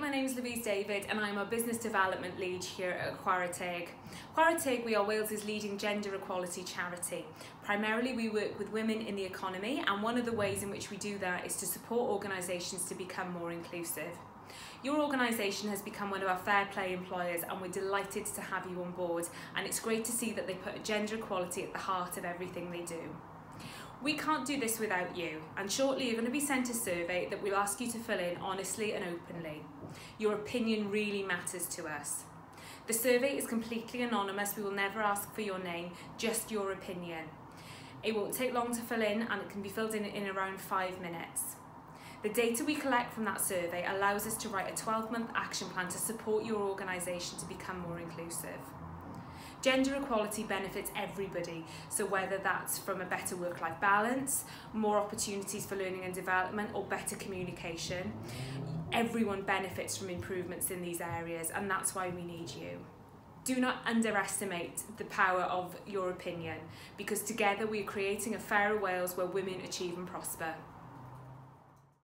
my name is Louise David and I'm a business development lead here at Chwarae Teg. We are Wales's leading gender equality charity. Primarily we work with women in the economy and one of the ways in which we do that is to support organisations to become more inclusive. Your organisation has become one of our fair play employers and we're delighted to have you on board and it's great to see that they put gender equality at the heart of everything they do. We can't do this without you, and shortly you're going to be sent a survey that we'll ask you to fill in honestly and openly. Your opinion really matters to us. The survey is completely anonymous, we will never ask for your name, just your opinion. It won't take long to fill in and it can be filled in in around five minutes. The data we collect from that survey allows us to write a 12 month action plan to support your organisation to become more inclusive. Gender equality benefits everybody, so whether that's from a better work-life balance, more opportunities for learning and development, or better communication, everyone benefits from improvements in these areas, and that's why we need you. Do not underestimate the power of your opinion, because together we are creating a fairer Wales where women achieve and prosper.